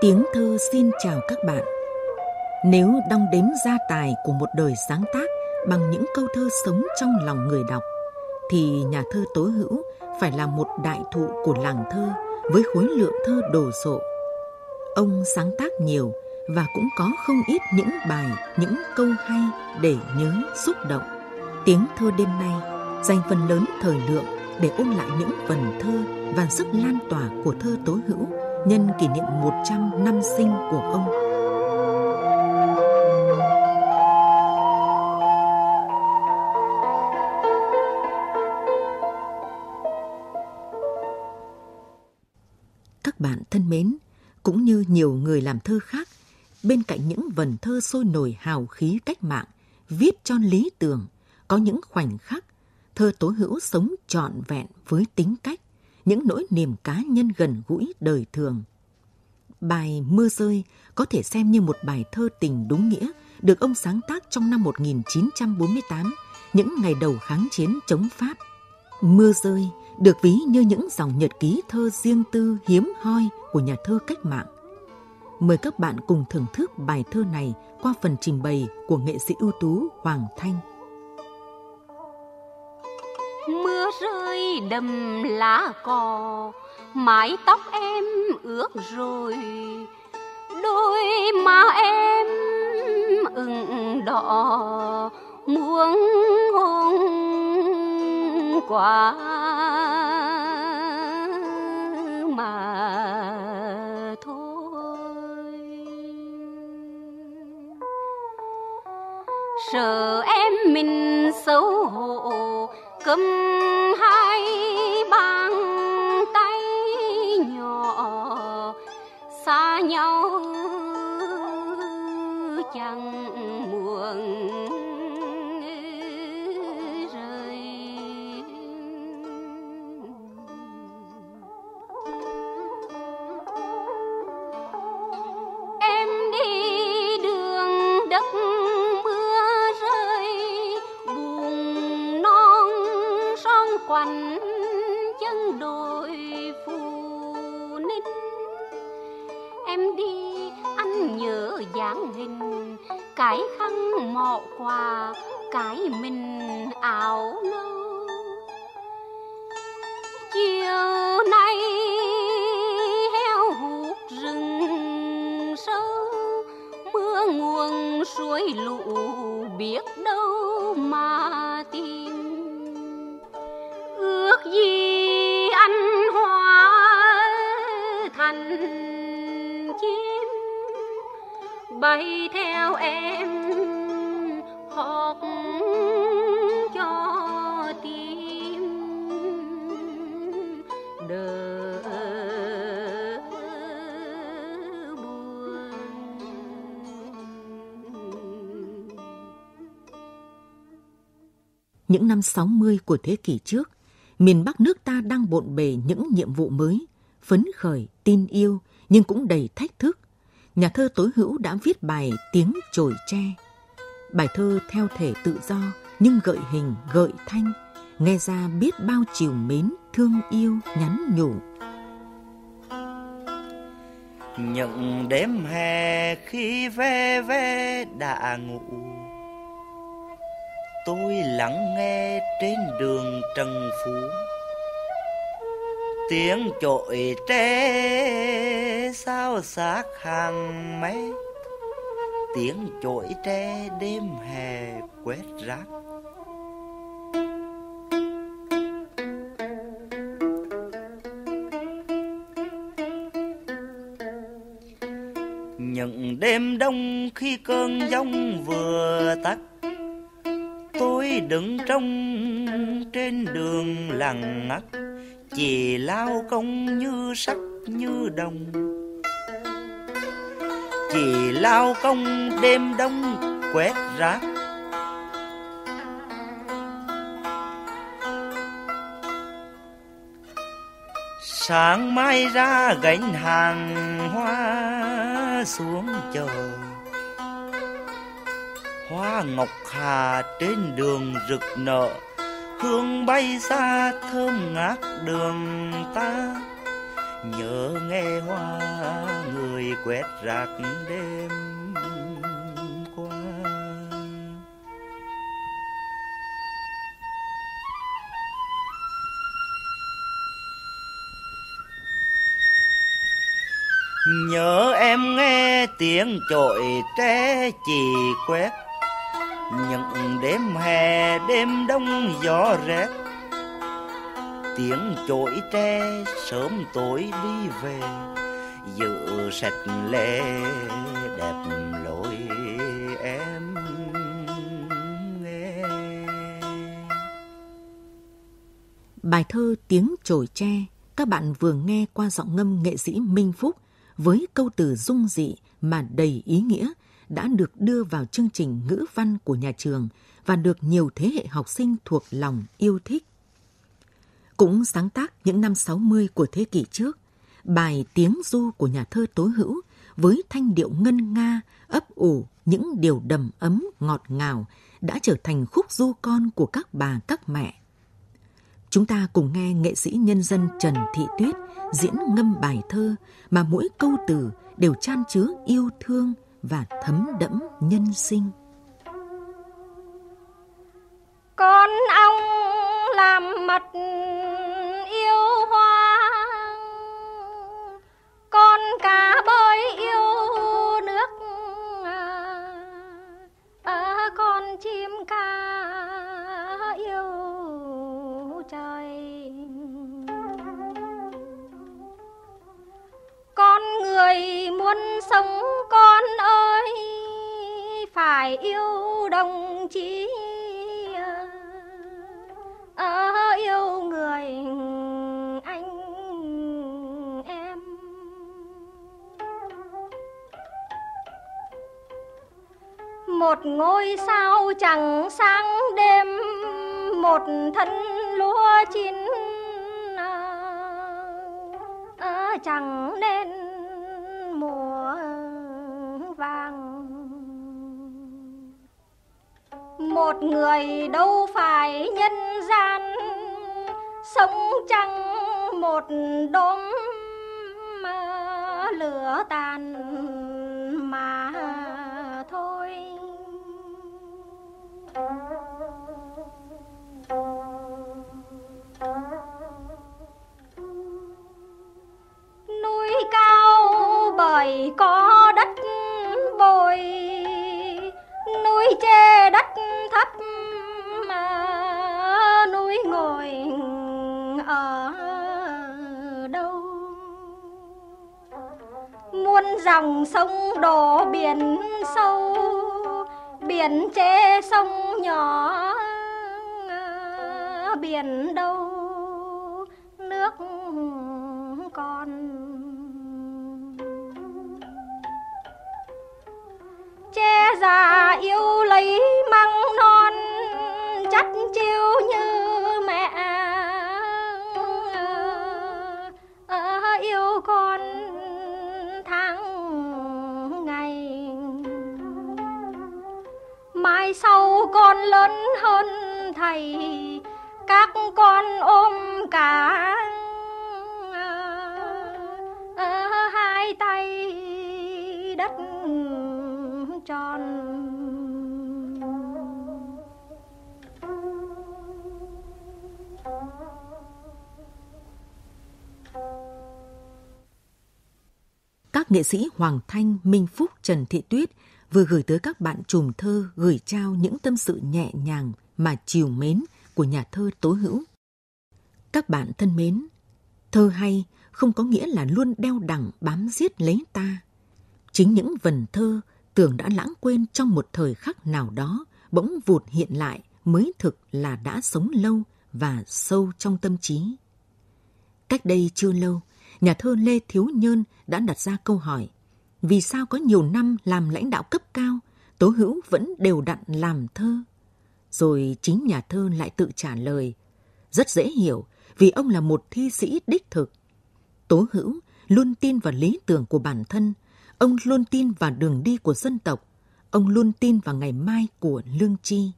Tiếng thơ xin chào các bạn. Nếu đong đếm gia tài của một đời sáng tác bằng những câu thơ sống trong lòng người đọc, thì nhà thơ Tố Hữu phải là một đại thụ của làng thơ với khối lượng thơ đồ sộ. Ông sáng tác nhiều và cũng có không ít những bài, những câu hay để nhớ xúc động. Tiếng thơ đêm nay dành phần lớn thời lượng để ôn lại những vần thơ và sức lan tỏa của thơ Tố Hữu nhân kỷ niệm 100 năm sinh của ông. Các bạn thân mến, cũng như nhiều người làm thơ khác, bên cạnh những vần thơ sôi nổi hào khí cách mạng, viết cho lý tưởng, có những khoảnh khắc, thơ tố hữu sống trọn vẹn với tính cách, những nỗi niềm cá nhân gần gũi đời thường. Bài Mưa rơi có thể xem như một bài thơ tình đúng nghĩa được ông sáng tác trong năm 1948, những ngày đầu kháng chiến chống Pháp. Mưa rơi được ví như những dòng nhật ký thơ riêng tư hiếm hoi của nhà thơ cách mạng. Mời các bạn cùng thưởng thức bài thơ này qua phần trình bày của nghệ sĩ ưu tú Hoàng Thanh. Rơi đầm lá cò, mái tóc em ướt rồi, đôi má em ửng đỏ. Muốn hôn quá mà thôi. Sợ em mình xấu hổ cấm hai dáng hình. Cái khăn mọ quà, cái mình áo lâu chiều nay heo hút rừng sâu, mưa nguồn suối lũ biết đâu mà bay theo em hót cho tim đỡ buồn Những năm 60 của thế kỷ trước, miền Bắc nước ta đang bộn bề những nhiệm vụ mới, phấn khởi, tin yêu nhưng cũng đầy thách thức. Nhà thơ Tối Hữu đã viết bài Tiếng Chổi tre. Bài thơ theo thể tự do nhưng gợi hình, gợi thanh, nghe ra biết bao chiều mến, thương yêu, nhắn nhủ. những đêm hè khi ve ve đã ngủ tôi lắng nghe trên đường trần phú tiếng chổi tre sao xác hàng mé tiếng chổi tre đêm hè quét rác. Những đêm đông khi cơn giông vừa tắt, tôi đứng trong trên đường lặng ngắt chỉ lao công như sắt như đồng. Chị lao công đêm đông quét rác. Sáng mai ra gánh hàng hoa xuống chờ, hoa ngọc hà trên đường rực nở hương bay xa thơm ngát đường ta. Nhớ nghe hoa người quét rác đêm qua. Nhớ em nghe tiếng chổi tre chỉ quét những đêm hè, đêm đông, gió rét. Tiếng chổi tre, sớm tối đi về. Giữ sạch lệ đẹp lối em nghe. Bài thơ Tiếng chổi tre, các bạn vừa nghe qua giọng ngâm nghệ sĩ Minh Phúc với câu từ dung dị mà đầy ý nghĩa đã được đưa vào chương trình ngữ văn của nhà trường và được nhiều thế hệ học sinh thuộc lòng yêu thích. Cũng sáng tác những năm 60 của thế kỷ trước, bài Tiếng Du của nhà thơ Tố Hữu với thanh điệu ngân nga, ấp ủ những điều đầm ấm ngọt ngào đã trở thành khúc du con của các bà các mẹ. Chúng ta cùng nghe nghệ sĩ nhân dân Trần Thị Tuyết diễn ngâm bài thơ mà mỗi câu từ đều chan chứa yêu thương và thấm đẫm nhân sinh. con ong làm mật yêu hoa con cá ngôi sao chẳng sáng đêm một thân lúa chín à, à, chẳng nên mùa vàng. Một người đâu phải nhân gian sống chẳng một đốm lửa tàn mà có đất bồi núi che đất thấp mà núi ngồi ở đâu? Muôn dòng sông đổ biển sâu, biển che sông nhỏ, biển đâu? Già yêu lấy măng non, chắc chiêu như mẹ. Ờ, yêu con tháng ngày. Mai sau con lớn hơn thầy, các con ôm cả hai tay đất tròn Các nghệ sĩ Hoàng Thanh, Minh Phúc, Trần Thị Tuyết vừa gửi tới các bạn trùm thơ gửi trao những tâm sự nhẹ nhàng mà chiều mến của nhà thơ Tố Hữu. Các bạn thân mến, thơ hay không có nghĩa là luôn đeo đẳng bám giết lấy ta. Chính những vần thơ tưởng đã lãng quên trong một thời khắc nào đó bỗng vụt hiện lại mới thực là đã sống lâu và sâu trong tâm trí. Cách đây chưa lâu, nhà thơ Lê Thiếu Nhơn đã đặt ra câu hỏi vì sao có nhiều năm làm lãnh đạo cấp cao, Tố Hữu vẫn đều đặn làm thơ. Rồi chính nhà thơ lại tự trả lời. Rất dễ hiểu vì ông là một thi sĩ đích thực. Tố Hữu luôn tin vào lý tưởng của bản thân, ông luôn tin vào đường đi của dân tộc, ông luôn tin vào ngày mai của lương tri.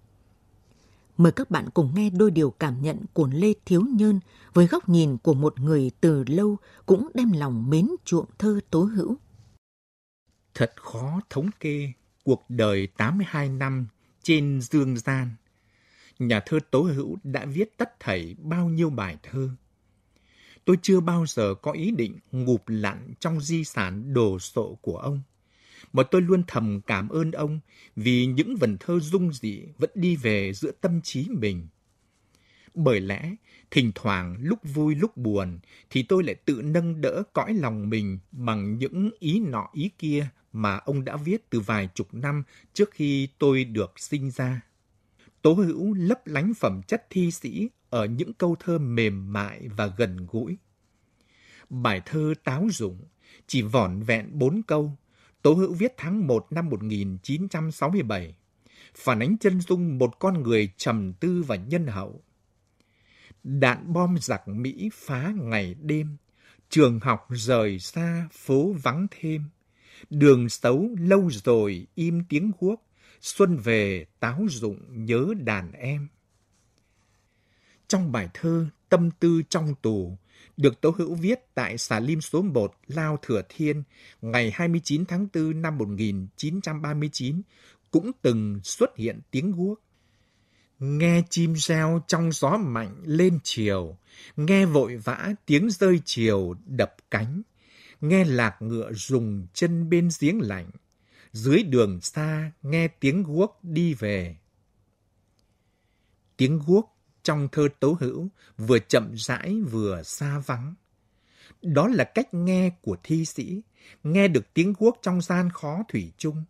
Mời các bạn cùng nghe đôi điều cảm nhận của Lê Thiếu Nhơn với góc nhìn của một người từ lâu cũng đem lòng mến chuộng thơ tố hữu. Thật khó thống kê cuộc đời 82 năm trên dương gian. Nhà thơ Tố Hữu đã viết tất thảy bao nhiêu bài thơ. Tôi chưa bao giờ có ý định ngụp lặn trong di sản đồ sộ của ông mà tôi luôn thầm cảm ơn ông vì những vần thơ dung dị vẫn đi về giữa tâm trí mình. Bởi lẽ, thỉnh thoảng lúc vui lúc buồn thì tôi lại tự nâng đỡ cõi lòng mình bằng những ý nọ ý kia mà ông đã viết từ vài chục năm trước khi tôi được sinh ra. Tố hữu lấp lánh phẩm chất thi sĩ ở những câu thơ mềm mại và gần gũi. Bài thơ Táo Dũng chỉ vỏn vẹn bốn câu, Tố Hữu viết tháng 1 năm 1967, phản ánh chân dung một con người trầm tư và nhân hậu. Đạn bom giặc Mỹ phá ngày đêm, trường học rời xa, phố vắng thêm. Đường xấu lâu rồi im tiếng guốc, xuân về táo dụng nhớ đàn em. Trong bài thơ Tâm tư trong tù, được Tố Hữu viết tại xà lim số 1 Lao Thừa Thiên ngày 29 tháng 4 năm 1939 cũng từng xuất hiện tiếng guốc. Nghe chim reo trong gió mạnh lên chiều, nghe vội vã tiếng rơi chiều đập cánh, nghe lạc ngựa rùng chân bên giếng lạnh, dưới đường xa nghe tiếng guốc đi về. Tiếng guốc trong thơ tố hữu vừa chậm rãi vừa xa vắng. Đó là cách nghe của thi sĩ, nghe được tiếng guốc trong gian khó thủy chung,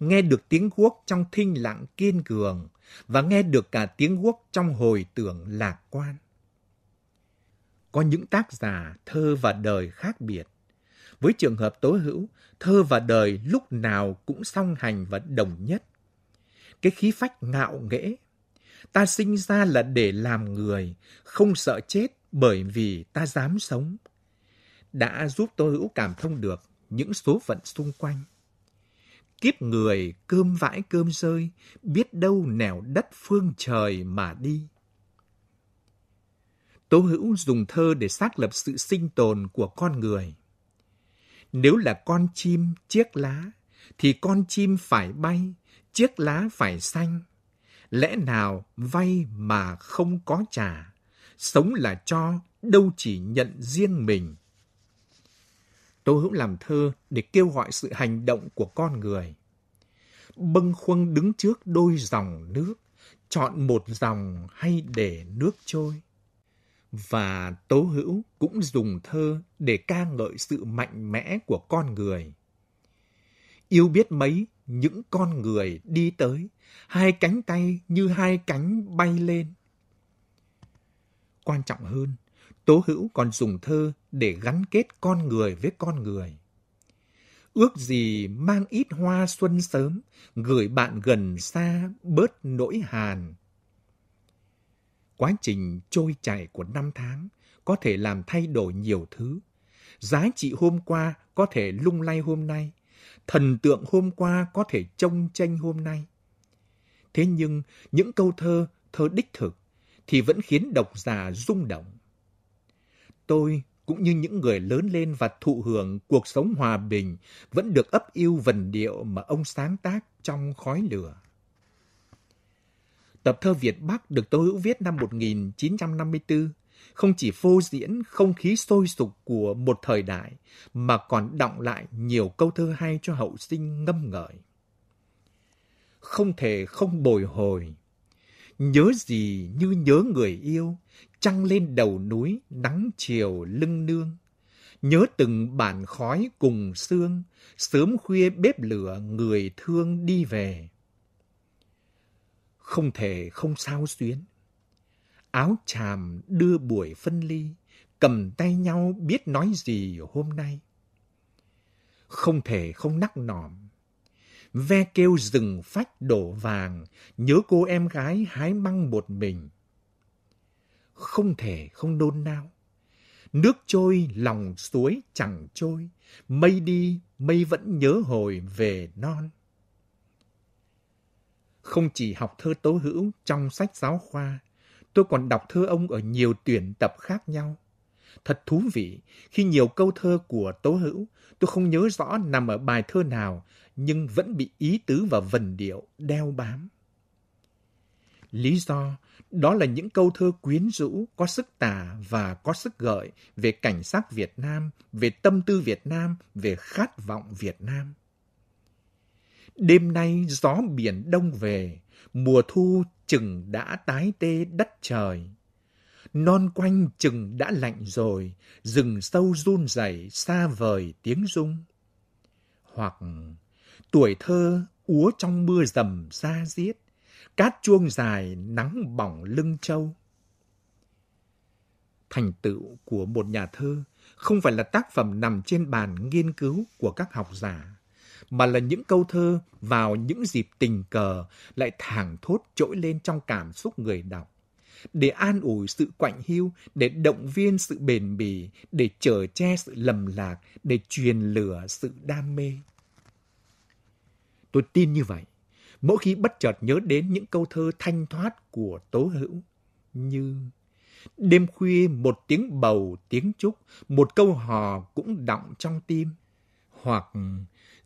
nghe được tiếng guốc trong thinh lặng kiên cường và nghe được cả tiếng guốc trong hồi tưởng lạc quan. Có những tác giả thơ và đời khác biệt. Với trường hợp tố hữu, thơ và đời lúc nào cũng song hành và đồng nhất. Cái khí phách ngạo nghễ Ta sinh ra là để làm người, không sợ chết bởi vì ta dám sống. Đã giúp tôi hữu cảm thông được những số phận xung quanh. Kiếp người cơm vãi cơm rơi, biết đâu nẻo đất phương trời mà đi. Tố hữu dùng thơ để xác lập sự sinh tồn của con người. Nếu là con chim chiếc lá, thì con chim phải bay, chiếc lá phải xanh lẽ nào vay mà không có trả, sống là cho, đâu chỉ nhận riêng mình. Tô Hữu làm thơ để kêu gọi sự hành động của con người. Bâng khuâng đứng trước đôi dòng nước, chọn một dòng hay để nước trôi. Và Tố Hữu cũng dùng thơ để ca ngợi sự mạnh mẽ của con người. Yêu biết mấy những con người đi tới, hai cánh tay như hai cánh bay lên. Quan trọng hơn, Tố Hữu còn dùng thơ để gắn kết con người với con người. Ước gì mang ít hoa xuân sớm, gửi bạn gần xa bớt nỗi hàn. Quá trình trôi chảy của năm tháng có thể làm thay đổi nhiều thứ. Giá trị hôm qua có thể lung lay hôm nay, thần tượng hôm qua có thể trông tranh hôm nay. Thế nhưng những câu thơ, thơ đích thực thì vẫn khiến độc giả rung động. Tôi cũng như những người lớn lên và thụ hưởng cuộc sống hòa bình vẫn được ấp yêu vần điệu mà ông sáng tác trong khói lửa. Tập thơ Việt Bắc được Tô Hữu viết năm 1954 không chỉ phô diễn không khí sôi sục của một thời đại, mà còn đọng lại nhiều câu thơ hay cho hậu sinh ngâm ngợi. Không thể không bồi hồi, nhớ gì như nhớ người yêu, trăng lên đầu núi, nắng chiều lưng nương. Nhớ từng bản khói cùng xương, sớm khuya bếp lửa người thương đi về. Không thể không sao xuyến áo chàm đưa buổi phân ly, cầm tay nhau biết nói gì hôm nay. Không thể không nắc nỏm. ve kêu rừng phách đổ vàng, nhớ cô em gái hái măng một mình. Không thể không nôn nao. Nước trôi lòng suối chẳng trôi, mây đi mây vẫn nhớ hồi về non. Không chỉ học thơ tố hữu trong sách giáo khoa, tôi còn đọc thơ ông ở nhiều tuyển tập khác nhau. Thật thú vị khi nhiều câu thơ của Tố Hữu tôi không nhớ rõ nằm ở bài thơ nào nhưng vẫn bị ý tứ và vần điệu đeo bám. Lý do đó là những câu thơ quyến rũ, có sức tả và có sức gợi về cảnh sắc Việt Nam, về tâm tư Việt Nam, về khát vọng Việt Nam. Đêm nay gió biển đông về, mùa thu chừng đã tái tê đất trời. Non quanh chừng đã lạnh rồi, rừng sâu run rẩy xa vời tiếng rung. Hoặc tuổi thơ úa trong mưa rầm xa giết, cát chuông dài nắng bỏng lưng châu. Thành tựu của một nhà thơ không phải là tác phẩm nằm trên bàn nghiên cứu của các học giả, mà là những câu thơ vào những dịp tình cờ lại thẳng thốt trỗi lên trong cảm xúc người đọc để an ủi sự quạnh hiu, để động viên sự bền bỉ, để chở che sự lầm lạc, để truyền lửa sự đam mê. Tôi tin như vậy, mỗi khi bất chợt nhớ đến những câu thơ thanh thoát của Tố Hữu, như Đêm khuya một tiếng bầu, tiếng trúc, một câu hò cũng đọng trong tim, hoặc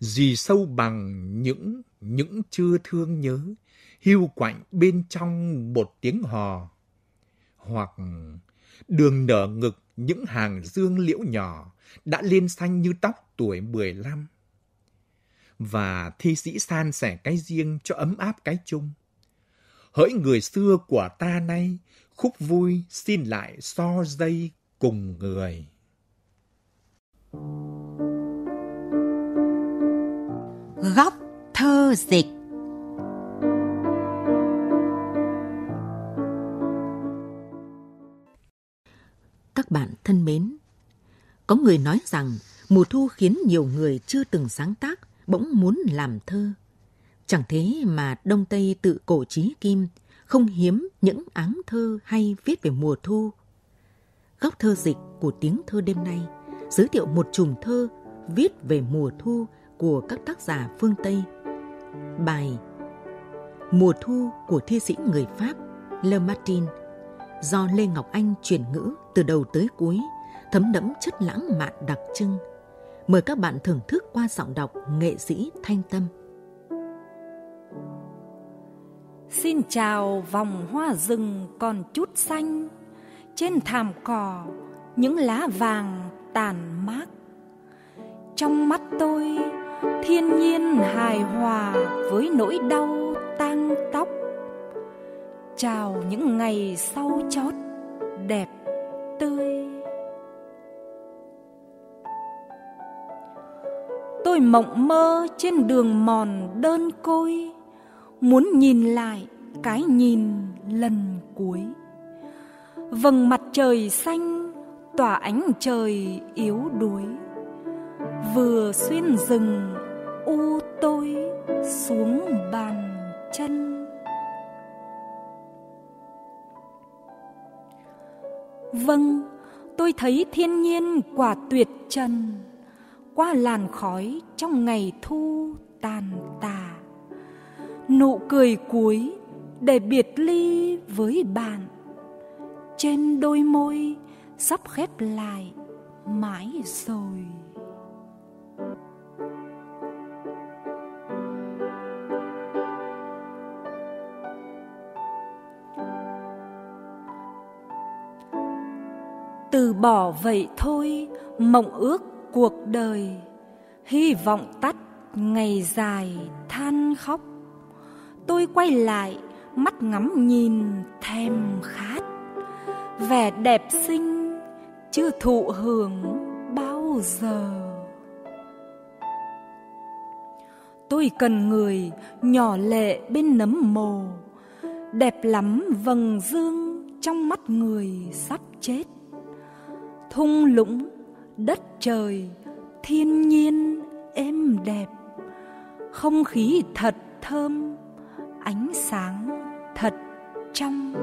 dì sâu bằng những những chưa thương nhớ, hưu quạnh bên trong một tiếng hò hoặc đường nở ngực những hàng dương liễu nhỏ đã lên xanh như tóc tuổi 15. Và thi sĩ san sẻ cái riêng cho ấm áp cái chung. Hỡi người xưa của ta nay, khúc vui xin lại so dây cùng người. Góc thơ dịch Các bạn thân mến, có người nói rằng mùa thu khiến nhiều người chưa từng sáng tác bỗng muốn làm thơ. Chẳng thế mà Đông Tây tự cổ trí kim không hiếm những áng thơ hay viết về mùa thu. Góc thơ dịch của tiếng thơ đêm nay giới thiệu một chùm thơ viết về mùa thu của các tác giả phương Tây. Bài Mùa thu của thi sĩ người Pháp Le Martin do Lê Ngọc Anh chuyển ngữ từ đầu tới cuối, thấm đẫm chất lãng mạn đặc trưng. Mời các bạn thưởng thức qua giọng đọc nghệ sĩ Thanh Tâm. Xin chào vòng hoa rừng còn chút xanh, trên thảm cỏ những lá vàng tàn mát. Trong mắt tôi, thiên nhiên hài hòa với nỗi đau tang tóc. Chào những ngày sau chót, đẹp tươi. Tôi mộng mơ trên đường mòn đơn côi, muốn nhìn lại cái nhìn lần cuối. Vầng mặt trời xanh, tỏa ánh trời yếu đuối. Vừa xuyên rừng u tôi xuống bàn chân. Vâng, tôi thấy thiên nhiên quả tuyệt trần Qua làn khói trong ngày thu tàn tà. Nụ cười cuối để biệt ly với bạn Trên đôi môi sắp khép lại mãi rồi. Bỏ vậy thôi, mộng ước cuộc đời. Hy vọng tắt, ngày dài than khóc. Tôi quay lại, mắt ngắm nhìn thèm khát. Vẻ đẹp xinh, chưa thụ hưởng bao giờ. Tôi cần người nhỏ lệ bên nấm mồ, đẹp lắm vầng dương trong mắt người sắp chết thung lũng, đất trời, thiên nhiên êm đẹp. Không khí thật thơm, ánh sáng thật trong.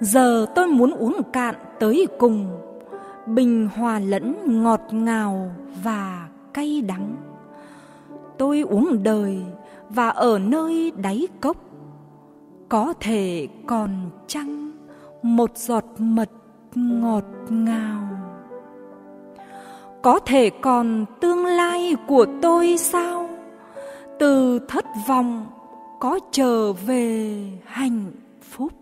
Giờ tôi muốn uống cạn tới cùng, bình hòa lẫn ngọt ngào và cay đắng. Tôi uống đời và ở nơi đáy cốc có thể còn chăng một giọt mật ngọt ngào? Có thể còn tương lai của tôi sao? Từ thất vọng có trở về hạnh phúc.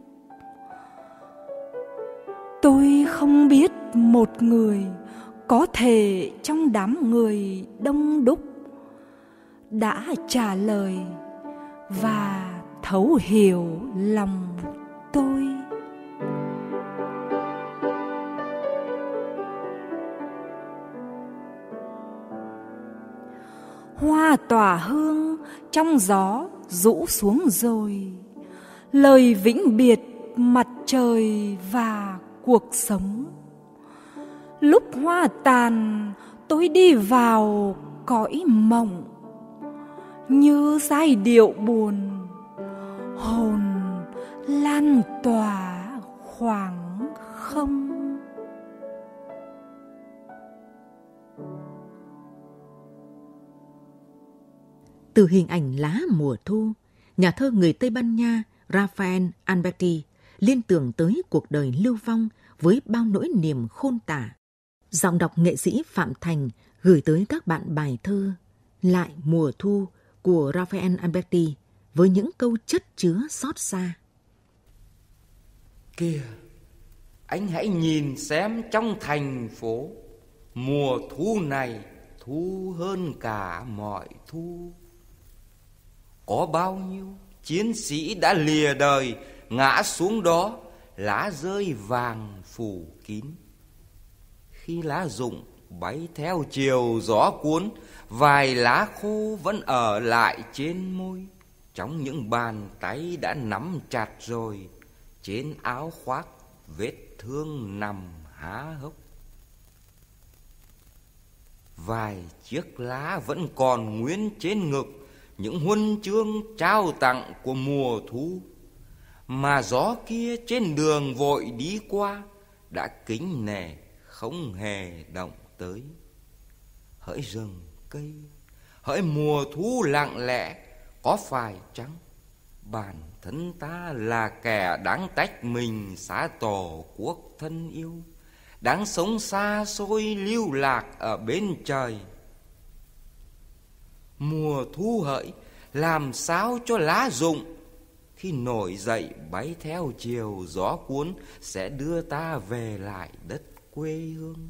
Tôi không biết một người có thể trong đám người đông đúc đã trả lời và thấu hiểu lòng tôi. Hoa tỏa hương trong gió rũ xuống rồi, lời vĩnh biệt mặt trời và cuộc sống. Lúc hoa tàn, tôi đi vào cõi mộng. Như giai điệu buồn hồn lan tỏa khoảng không Từ hình ảnh lá mùa thu, nhà thơ người Tây Ban Nha Rafael Alberti liên tưởng tới cuộc đời lưu vong với bao nỗi niềm khôn tả. Giọng đọc nghệ sĩ Phạm Thành gửi tới các bạn bài thơ Lại mùa thu của Rafael Alberti với những câu chất chứa xót xa. Kìa, anh hãy nhìn xem trong thành phố, mùa thu này thu hơn cả mọi thu. Có bao nhiêu chiến sĩ đã lìa đời ngã xuống đó, lá rơi vàng phủ kín. Khi lá rụng bay theo chiều gió cuốn, vài lá khô vẫn ở lại trên môi. Trong những bàn tay đã nắm chặt rồi, trên áo khoác vết thương nằm há hốc. Vài chiếc lá vẫn còn nguyên trên ngực, những huân chương trao tặng của mùa thu. Mà gió kia trên đường vội đi qua, đã kính nề không hề động tới. Hỡi rừng cây, hỡi mùa thu lặng lẽ, có phải chăng bản thân ta là kẻ đáng tách mình xa tổ quốc thân yêu, đáng sống xa xôi lưu lạc ở bên trời? Mùa thu hỡi làm sao cho lá rụng, khi nổi dậy bay theo chiều gió cuốn sẽ đưa ta về lại đất quê hương,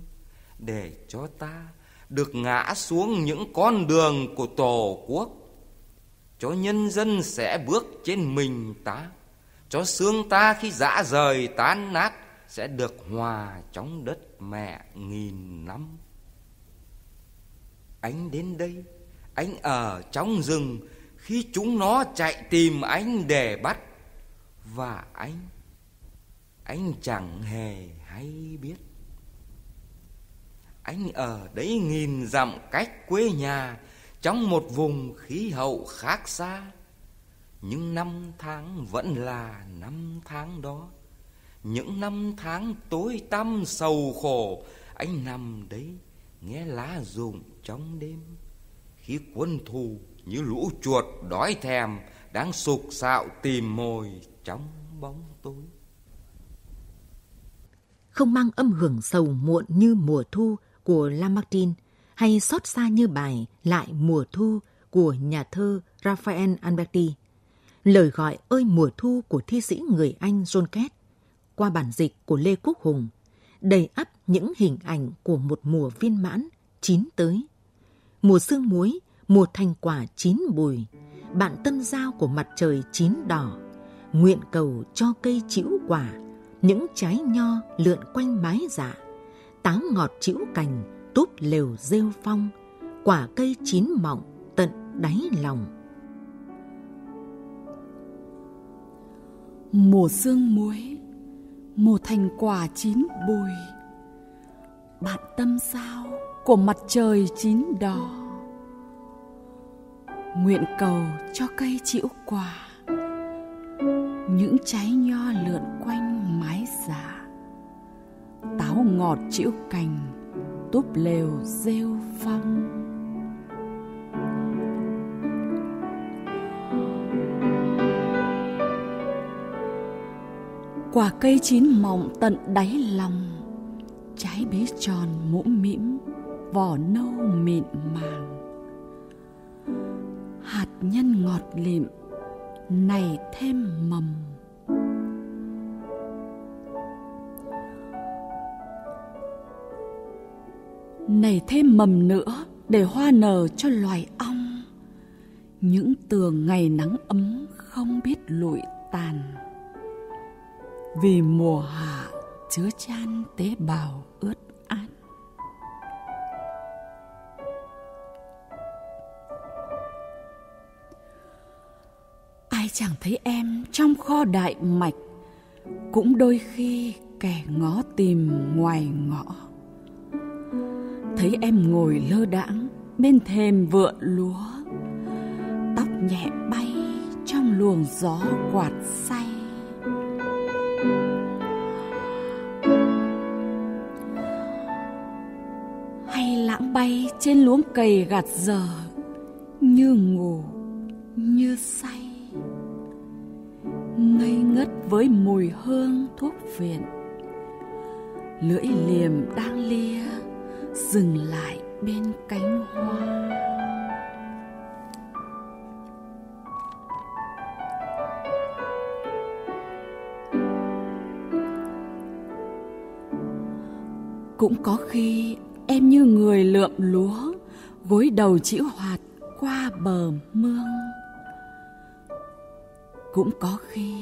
để cho ta được ngã xuống những con đường của tổ quốc cho nhân dân sẽ bước trên mình ta. Cho xương ta khi dã rời tan nát sẽ được hòa trong đất mẹ nghìn năm. Anh đến đây, anh ở trong rừng. Khi chúng nó chạy tìm anh để bắt. Và anh anh chẳng hề hay biết. Anh ở đấy nghìn dặm cách quê nhà trong một vùng khí hậu khác xa, những năm tháng vẫn là năm tháng đó. Những năm tháng tối tăm sầu khổ, anh nằm đấy, nghe lá rụng trong đêm. Khi quân thù như lũ chuột đói thèm, đang sục sạo tìm mồi trong bóng tối. Không mang âm hưởng sầu muộn như mùa thu của Lamartine hay xót xa như bài Lại mùa thu của nhà thơ Raphael Alberti. Lời gọi ơi mùa thu của thi sĩ người Anh John Kett qua bản dịch của Lê Quốc Hùng đầy ắp những hình ảnh của một mùa viên mãn chín tới. Mùa sương muối, mùa thành quả chín bùi, bạn tâm giao của mặt trời chín đỏ, nguyện cầu cho cây chĩu quả, những trái nho lượn quanh mái dạ, táo ngọt chĩu cành, túp lều rêu phong, quả cây chín mọng tận đáy lòng. Mùa sương muối, mùa thành quả chín bùi, bạn tâm sao của mặt trời chín đỏ nguyện cầu cho cây chịu quả những trái nho lượn quanh mái giả táo ngọt chịu cành túp lều rêu phong quả cây chín mọng tận đáy lòng, trái bế tròn mũm mĩm, vỏ nâu mịn màng. Hạt nhân ngọt lịm, này thêm mầm. Này thêm mầm nữa để hoa nở cho loài ong. Những tường ngày nắng ấm không biết lụi tàn. Vì mùa hạ, chứa chan tế bào ướt át. Ai chẳng thấy em trong kho đại mạch, cũng đôi khi kẻ ngó tìm ngoài ngõ thấy em ngồi lơ đãng bên thềm vựa lúa. Tóc nhẹ bay trong luồng gió quạt say. Hay lãng bay trên luống cầy gạt giờ như ngủ, như say. Ngây ngất với mùi hương thuốc viện, lưỡi liềm đang lia dừng lại bên cánh hoa. Cũng có khi em như người lượm lúa gối đầu chịu hoạt qua bờ mương. Cũng có khi,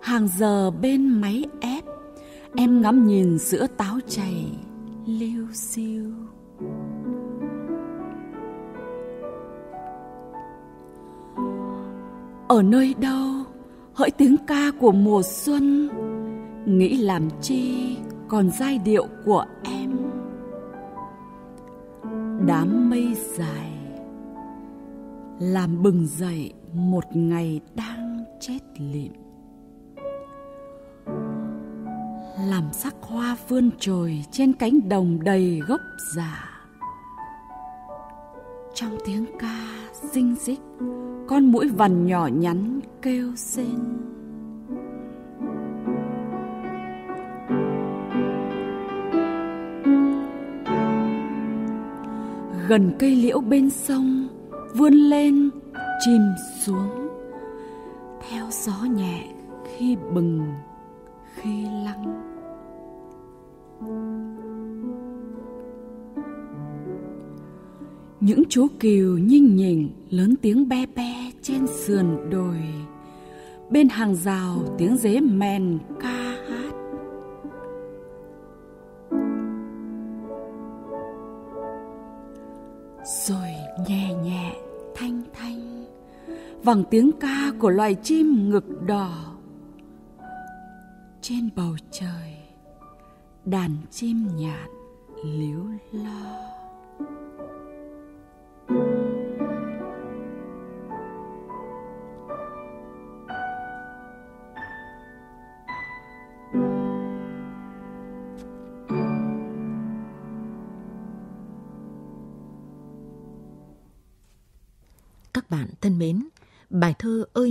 hàng giờ bên máy ép, em ngắm nhìn sữa táo chảy liêu xiêu. Ở nơi đâu, hỡi tiếng ca của mùa xuân, nghĩ làm chi còn giai điệu của em. Đám mây dài làm bừng dậy một ngày đang chết lịm. Làm sắc hoa vươn trồi trên cánh đồng đầy gốc già. Trong tiếng ca rinh dích con mũi vằn nhỏ nhắn kêu rên gần cây liễu bên sông vươn lên, chìm xuống. Theo gió nhẹ khi bừng, khi lắng. Những chú cừu nhinh nhỉnh lớn tiếng be be trên sườn đồi. Bên hàng rào tiếng dế mèn ca hát. Rồi nhẹ nhẹ, thanh thanh, vẳng tiếng ca của loài chim ngực đỏ. Trên bầu trời, đàn chim nhạt líu lo.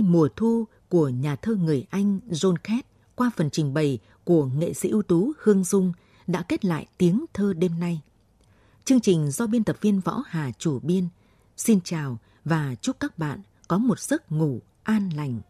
20 mùa thu của nhà thơ người Anh John Cate qua phần trình bày của nghệ sĩ ưu tú Hương Dung đã kết lại tiếng thơ đêm nay. Chương trình do biên tập viên Võ Hà chủ biên. Xin chào và chúc các bạn có một giấc ngủ an lành.